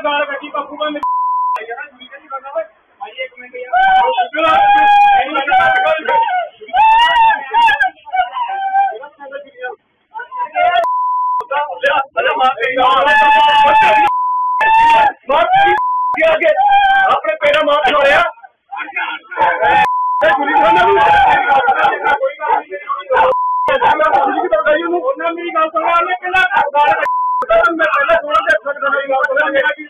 ਗਾਲ ਕੱਢੀ ਬਾਪੂ ਮੈਂ ਮੇਰੀ ਯਾਰ ਜੁੜੀ ਨਹੀਂ ਕਰਦਾ ਓਏ ਭਾਈ ਇੱਕ ਮਿੰਟ ਯਾਰ ਇਹਨੂੰ ਲੱਗਾ ਕੱਟ ਆਪਣੇ ਪੇੜਾ ਮਾਰ ਛੋੜਿਆ ਇਹ ਗੁਲੀ ਖਾਨਾ ਨੂੰ ਉਹਨਾਂ ਮੇਰੀ ਗੱਲ ਸੁਣਿਆ ਉਹਨੇ ਕਹਿੰਦਾ ਗਾਲ ਕੱਢੀ ਮੈਂ ਪਹਿਲਾਂ ਥੋੜਾ ਜਿਹਾ ਛੱਡ ਦੇਣਾ ਮੇਰੀ ਗੱਲ ਸੁਣਿਆ ਮੇਰਾ ਕੀ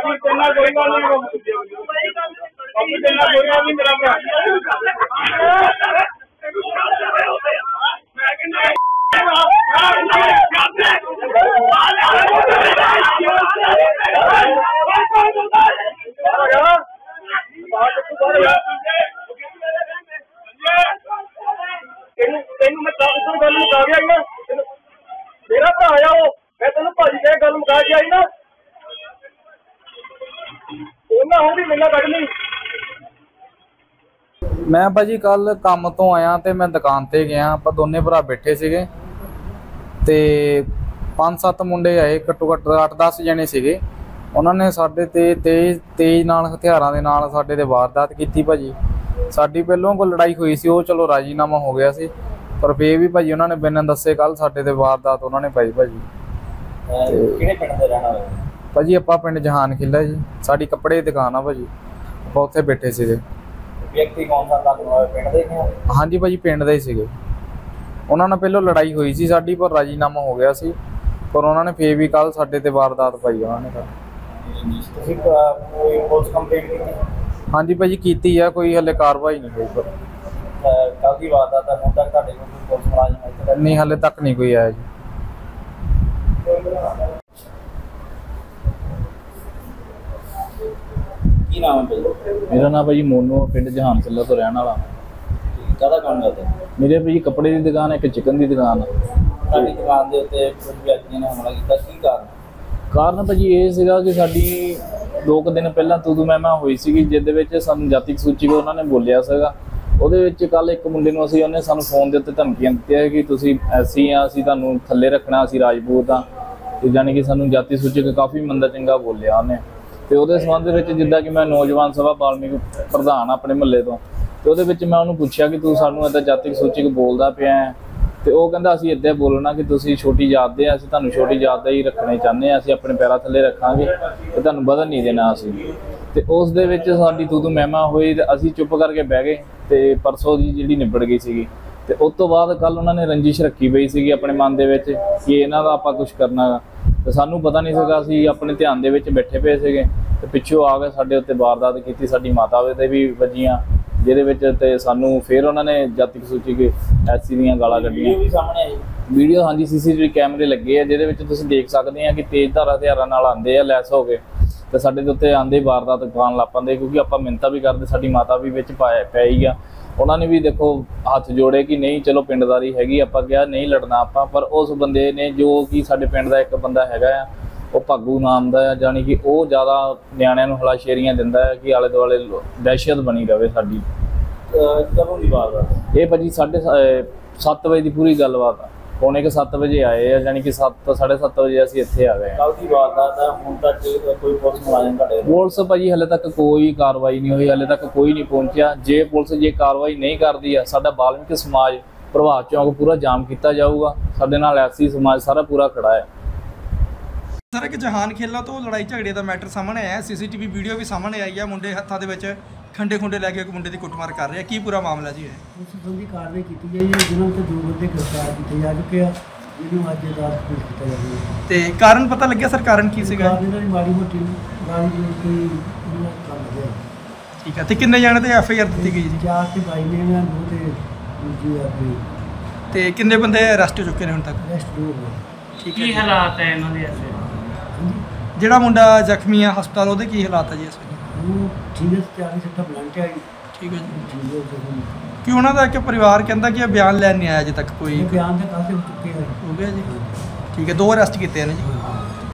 ਮੇਰਾ ਵੀ ਕੋਈ ਗੱਲ ਨਹੀਂ ਬਾਪੂ ਤੇਨਾਂ ਕੋਈ ਗੱਲ ਨਹੀਂ ਮੇਰਾ ਭਰਾ। ਮੈਂ ਕਹਿੰਦਾ ਤੈਨੂੰ ਤੈਨੂੰ ਮੈਂ ਤਾਂ ਉਸ ਗੱਲ ਨੂੰ ਕਹਾ ਗਿਆ ਨਾ ਮੇਰਾ ਭਰਾ ਆ ਉਹ। ਮੈਂ ਤੈਨੂੰ ਭਾਜੀ ਕਹਿ ਗੱਲ ਮੁਕਾ ਕੇ ਆਈ ਨਾ। ਉਹਨਾਂ ਹੁੰਦੀ ਮੈਨਾਂ ਕੱਢਣੀ ਮੈਂ ਭਾਜੀ ਕੱਲ ਕੰਮ ਤੋਂ ਆਇਆ ਤੇ ਮੈਂ ਦੁਕਾਨ ਤੇ ਗਿਆ। ਆਪਾਂ ਦੋਨੇ ਭਰਾ ਬੈਠੇ ਸੀਗੇ ਤੇ ਪੰਜ ਸੱਤ ਮੁੰਡੇ ਆਏ ਘੱਟੋ ਘੱਟ 8-10 ਜਣੇ ਸੀਗੇ। ਉਹਨਾਂ ਨੇ ਸਾਡੇ ਤੇ ਤੇਜ਼ ਤੇਜ਼ ਨਾਲ ਹਥਿਆਰਾਂ ਦੇ ਨਾਲ ਸਾਡੇ ਤੇ ਵਾਰਦਾਤ ਕੀਤੀ ਭਾਜੀ। ਸਾਡੀ ਪਹਿਲੋਂ ਕੋਈ ਲੜਾਈ ਹੋਈ ਸੀ ਉਹ ਚਲੋ ਰਾਜੀਨਾਮਾ ਹੋ ਗਿਆ ਸੀ। ਪਰ ਫੇਰ ਵੀ ਭਾਜੀ ਉਹਨਾਂ ਨੇ ਬਿਨਾਂ ਦੱਸੇ ਕੱਲ ਸਾਡੇ ਤੇ ਵਾਰਦਾਤ ਉਹਨਾਂ ਨੇ ਪਾਈ ਭਾਜੀ। ਕਿਹੜੇ ਪਿੰਡ ਦੇ ਰਹਿਣ ਵਾਲੇ? ਭਾਜੀ ਆਪਾਂ ਪਿੰਡ ਜਹਾਨ ਖਿੱਲਾ ਜੀ। ਸਾਡੀ ਕੱਪੜੇ ਦੀ ਦੁਕਾਨ ਆ ਭਾਜੀ। ਆਪਾਂ ਉੱਥੇ ਬੈਠੇ ਸੀਗੇ। ਵਿਅਕਤੀ ਕੌਣ ਸਾ ਲੱਗਦਾ ਪਿੰਡ ਦੇ ਨੇ ਹਾਂਜੀ ਭਾਜੀ ਪਿੰਡ ਦੇ ਹੀ ਸੀਗੇ। ਉਹਨਾਂ ਨਾਲ ਪਹਿਲਾਂ ਲੜਾਈ ਹੋਈ ਸੀ ਸਾਡੀ ਪਰ ਰਾਜੀਨਾਮਾ ਹੋ ਗਿਆ ਸੀ। ਪਰ ਉਹਨਾਂ ਨੇ ਫੇਰ ਵੀ ਕੱਲ ਸਾਡੇ ਤੇ ਵਾਰਦਾਤ ਪਾਈ ਉਹਨਾਂ ਨੇ। ਕੱਲ੍ਹ। ਤੁਸੀਂ ਕ- ਕੋਈ ਪੁਲਿਸ ਕੰਪਲੇਂਟ ਕੀਤੀ? ਹਾਂਜੀ ਭਾਜੀ ਕੀਤੀ ਆ ਕੋਈ ਹਲੇ ਕਾਰਵਾਈ ਨਹੀਂ ਹੋਈ ਪਰ। ਕੱਲ ਦੀ ਵਾਰਦਾਤ ਹੈ ਹੁਣ ਤੱਕ ਤੁਹਾਡੇ ਕੋਲ ਕੋਈ ਪੁਲਿਸ ਮੁਲਾਜ਼ਮ ਇੱਥੇ ਤੱਕ ਨਹੀਂ ਹਲੇ ਤੱਕ ਨਹੀਂ ਕੋਈ ਆਇਆ ਜੀ। ਕੀ ਨਾਮ ਹੈ ਭਾਈ? ਮੇਰਾ ਨਾਮ ਭਾਜੀ ਮੋਨੂ ਆ, ਪਿੰਡ ਜਹਾਨ ਕਿੱਲਾ ਤੋਂ ਰਹਿਣ ਵਾਲਾ। ਕਾਹਦਾ ਕੰਮ ਕਰਦੇ? ਮੇਰੇ ਭਾਜੀ ਕੱਪੜੇ ਦੀ ਦੁਕਾਨ ਹੈ ਇੱਕ ਚਿਕਨ ਦੀ ਦੁਕਾਨ ਆ। ਤੁਹਾਡੀ ਦੁਕਾਨ ਦੇ ਉੱਤੇ ਕੁਝ ਵਿਅਕਤੀਆਂ ਨੇ ਹਮਲਾ ਕੀਤਾ ਕੀ ਕਾਰਨ? ਕਾਰਨ ਭਾਜੀ ਇਹ ਸੀਗਾ ਕਿ ਸਾਡੀ ਦੋ ਕੁ ਦਿਨ ਪਹਿਲਾਂ ਤੂਦੂ ਮਹਿਮਾ ਹੋਈ ਸੀਗੀ ਜਿਹਦੇ ਵਿੱਚ ਸਾਨੂੰ ਜਾਤਿਕ ਸੂਚੀ ਕੋ ਉਹਨਾਂ ਨੇ ਬੋਲਿਆ ਸੀਗਾ। ਉਹਦੇ ਵਿੱਚ ਕੱਲ ਇੱਕ ਮੁੰਡੇ ਨੂੰ ਅਸੀਂ ਉਹਨੇ ਸਾਨੂੰ ਫੋਨ ਦੇ ਉੱਤੇ ਧਮਕੀਆਂ ਦਿੱਤੀਆਂ ਕਿ ਤੁਸੀਂ ਐਸੀ ਆ ਅਸੀਂ ਤੁਹਾਨੂੰ ਥੱਲੇ ਰੱਖਣਾ ਅਸੀਂ ਰਾਜਪੂਤ ਆ। ਤੇ ਜਾਣੀ ਕਿ ਸਾਨੂੰ ਜਾਤੀ ਸੂਚਕ ਕਾਫੀ ਮੰਦਾ ਚੰਗਾ ਬੋਲਿਆ ਉਹਨੇ। ਤੇ ਉਹਦੇ ਸੰਬੰਧ ਦੇ ਵਿੱਚ ਜਿੱਦਾਂ ਕਿ ਮੈਂ ਨੌਜਵਾਨ ਸਭਾ ਬਾਲਮੀਕ ਪ੍ਰਧਾਨ ਆਪਣੇ ਮਹੱਲੇ ਤੋਂ, ਤੇ ਉਹਦੇ ਵਿੱਚ ਮੈਂ ਉਹਨੂੰ ਪੁੱਛਿਆ ਕਿ ਤੂੰ ਸਾਨੂੰ ਏਦਾਂ ਜਾਤਿਕ ਸੂਚਕ ਬੋਲਦਾ ਪਿਆ ਹੈ? ਤੇ ਉਹ ਕਹਿੰਦਾ, ਅਸੀਂ ਇੱਦਾਂ ਬੋਲਣਾ ਕਿ ਤੁਸੀਂ ਛੋਟੀ ਜਾਤ ਦੇ ਆ, ਅਸੀਂ ਤੁਹਾਨੂੰ ਛੋਟੀ ਜਾਤ ਦਾ ਹੀ ਰੱਖਣੇ ਚਾਹੁੰਦੇ ਆ, ਅਸੀਂ ਆਪਣੇ ਪੈਰਾਂ ਥੱਲੇ ਰੱਖਾਂਗੇ ਤੇ ਤੁਹਾਨੂੰ ਵਧਣ ਨਹੀਂ ਦੇਣਾ ਅਸੀਂ। ਤੇ ਉਸ ਦੇ ਵਿੱਚ ਸਾਡੀ ਤੂੰ ਤੂੰ ਮਹਿਮਾ ਹੋਈ ਤੇ ਅਸੀਂ ਚੁੱਪ ਕਰਕੇ ਬਹਿ ਗਏ ਤੇ ਪਰਸੋਂ ਦੀ ਜਿਹੜੀ ਨਿਬੜ ਗਈ ਸੀਗੀ। ਤੇ ਉਸ ਤੋਂ ਬਾਅਦ ਕੱਲ ਉਹਨਾਂ ਨੇ ਰੰਜਿਸ਼ ਰੱਖੀ ਪਈ ਸੀਗੀ ਆਪਣੇ ਮਨ ਦੇ ਵਿੱਚ ਕਿ ਇਹਨਾਂ ਦਾ ਆਪਾਂ ਕੁਝ ਕਰਨਾ ਗਾ। ਤੇ ਸਾਨੂੰ ਪਤਾ ਨਹੀਂ ਸੀਗਾ ਅਸੀਂ ਆਪਣੇ ਧਿਆਨ ਦੇ ਵਿੱਚ ਬੈਠੇ ਪਏ ਸੀਗੇ ਤੇ ਪਿੱਛੋਂ ਆ ਕੇ ਸਾਡੇ ਉੱਤੇ ਵਾਰਦਾਤ ਕੀਤੀ ਸਾਡੀ ਮਾਤਾ ਦੇ ਵੀ ਵੱਜੀਆਂ ਜਿਹਦੇ ਵਿੱਚ ਤੇ ਸਾਨੂੰ ਫਿਰ ਉਹਨਾਂ ਨੇ ਜਾਤਿਕ ਸੂਚੀ ਕੇ ਐਸੀ ਦੀਆਂ ਗਾਲਾਂ ਕੱਢੀਆਂ। ਵੀ ਸਾਹਮਣੇ ਆਈ। ਵੀਡੀਓ ਹਾਂਜੀ ਸੀਸੀਟੀਵੀ ਕੈਮਰੇ ਲੱਗੇ ਆ ਜਿਹਦੇ ਵਿੱਚ ਤੁਸੀਂ ਦੇਖ ਸਕਦੇ ਆ ਕਿ ਤੇਜ਼ ਧਾਰ ਹਥਿਆਰਾਂ ਨਾਲ ਆਂਦੇ ਆ ਲੈਸ ਹੋ ਕੇ। ਤੇ ਸਾਡੇ ਦੇ ਉੱਤੇ ਆਂਦੇ ਵਾਰਦਾਤ ਕਰਨ ਲੱਗ ਪੈਂਦੇ ਕਿਉਂਕਿ ਆਪਾਂ ਮਿੰਤਾ ਵੀ ਕਰਦੇ ਸਾਡੀ ਮਾਤਾ ਵੀ ਵਿੱਚ ਪਾਇਆ ਪਈ ਆ ਉਹਨਾਂ ਨੇ ਵੀ ਦੇਖੋ ਹੱਥ ਜੋੜੇ ਕਿ ਨਹੀਂ ਚਲੋ ਪਿੰਡਦਾਰੀ ਹੈਗੀ ਆਪਾਂ ਕਿਹਾ ਨਹੀਂ ਲੜਨਾ ਆਪਾਂ ਪਰ ਉਸ ਬੰਦੇ ਨੇ ਜੋ ਕਿ ਸਾਡੇ ਪਿੰਡ ਦਾ ਇੱਕ ਬੰਦਾ ਹੈਗਾ ਆ ਉਹ ਭਾਗੂ ਨਾਮ ਦਾ ਆ ਜਾਣੀ ਕਿ ਉਹ ਜ਼ਿਆਦਾ ਨਿਆਣਿਆਂ ਨੂੰ ਹਲਾਸ਼ੇਰੀਆਂ ਦਿੰਦਾ ਹੈ ਕਿ ਆਲੇ ਦੁਆਲੇ ਦਹਿਸ਼ਤ ਬਣੀ ਰਵੇ ਸਾਡੀ। ਕਦੋਂ ਦੀ ਵਾਰਦਾਤ ਇਹ ਭਾਜੀ 7:30 ਵਜੇ ਦੀ ਪੂਰੀ ਗੱਲਬਾਤ ਆ। ਪੌਣੇ ਕੁ 7 ਵਜੇ ਆਏ ਆ ਜਾਣੀ ਕਿ 7 7:30 ਵਜੇ ਅਸੀਂ ਇੱਥੇ ਆ ਗਏ ਆ। ਕੱਲ ਦੀ ਵਾਰਦਾਤ ਹੈ ਹੁਣ ਤੱਕ ਕੋਈ ਪੁਲਿਸ ਮੁਲਾਜ਼ਮ ਤੁਹਾਡੇ ਪੁਲਿਸ ਭਾਜੀ ਹਲੇ ਤੱਕ ਕੋਈ ਕਾਰਵਾਈ ਨਹੀਂ ਹੋਈ ਹਲੇ ਤੱਕ ਕੋਈ ਨਹੀਂ ਪਹੁੰਚਿਆ। ਜੇ ਪੁਲਿਸ ਜੇ ਕਾਰਵਾਈ ਨਹੀਂ ਕਰਦੀ ਆ ਸਾਡਾ ਬਾਲਮਿਕ ਸਮਾਜ ਪ੍ਰਭਾਤ ਚੌਂਕ ਪੂਰਾ ਜਾਮ ਕੀਤਾ ਜਾਊਗਾ। ਸਾਡੇ ਨਾਲ ਐਸੀ ਸਮਾਜ ਸਾਰਾ ਪੂਰਾ ਖੜਾ ਹੈ। ਸਰ ਜਹਾਨ ਖੇਲਾ ਤੋਂ ਲੜਾਈ ਝਗੜੇ ਦਾ ਮੈਟਰ ਸਾਹਮਣੇ ਆਇਆ ਸੀਸੀਟੀਵੀ ਵੀਡੀਓ ਵੀ ਸਾਹਮਣੇ ਆਈ ਹੈ ਮੁੰਡੇ ਹੱਥਾਂ ਦੇ ਵਿੱਚ ਖੰਡੇ ਖੁੰਡੇ ਲੈ ਕੇ ਇੱਕ ਮੁੰਡੇ ਦੀ ਕੁੱਟਮਾਰ ਕਰ ਰਿਹਾ। ਕੀ ਪੂਰਾ ਮਾਮਲਾ ਜੀ ਇਹ? ਉਸ ਸੰਬੰਧੀ ਕਾਰਵਾਈ ਕੀਤੀ ਜਾਈ ਹੈ ਜਿਨ੍ਹਾਂ ਤੇ ਦੋ ਬੰਦੇ ਗ੍ਰਿਫਤਾਰ ਕੀਤੇ ਜਾ ਚੁੱਕੇ ਆ ਜਿਹਨੂੰ ਅੱਜ ਅਦਾਲਤ ਪੇਸ਼ ਕੀਤਾ ਜਾਵੇਗਾ ਤੇ ਕਾਰਨ ਪਤਾ ਲੱਗਿਆ? ਸਰ ਕਾਰਨ ਕੀ ਸੀਗਾ? ਕਾਰਨ ਇਹਨਾਂ ਦੀ ਮਾੜੀ ਮੋਟੀ ਗਾਲੀ ਦੀ ਕੋਈ ਇਹਨਾਂ ਕੰਮ ਹੈ ਠੀਕ ਹੈ ਤੇ ਕਿੰਨੇ ਜਾਣੇ ਤੇ ਐਫ ਆਈ ਆਰ ਦਿੱਤੀ ਗਈ ਜੀ? ਚਾਰ ਤੇ ਬਾਈ ਨੇ ਇਹਨਾਂ ਨੂੰ ਤੇ ਦੂਜੀ ਆਪਣੀ। ਤੇ ਕਿੰਨੇ ਬੰਦੇ ਅਰੈਸਟ ਹੋ ਚੁੱਕੇ ਨੇ ਹੁਣ ਤੱਕ? ਅਰੈਸਟ ਹੋ ਗਏ। ਠੀਕ ਹੈ ਕੀ। ਹਾਲਾਤ ਹੈ ਇਹਨਾਂ ਦੇ ਐਸੇ ਜਿਹੜਾ ਮੁੰਡਾ ਜ਼ਖਮੀ ਆ ਹਸਪਤਾਲ ਉਹਦੇ ਕੀ ਹਾਲਾਤ ਆ ਜੀ ਇਸ ਵੇਲੇ? ਠੀਕ ਸੱਟਾ ਠੀਕ ਹੈ ਜੀ। ਕਿ ਉਹਨਾਂ ਦਾ ਇੱਕ ਪਰਿਵਾਰ ਕਹਿੰਦਾ ਕਿ ਇਹ ਬਿਆਨ ਲੈਣ ਨਹੀਂ ਆਇਆ ਅਜੇ ਤੱਕ ਕੋਈ ਬਿਆਨ ਕਾਸੇ ਹੋ ਚੁੱਕੇ ਹੋ ਗਿਆ ਜੀ। ਠੀਕ ਹੈ ਦੋ ਅਰੈਸਟ ਕੀਤੇ ਨੇ ਜੀ।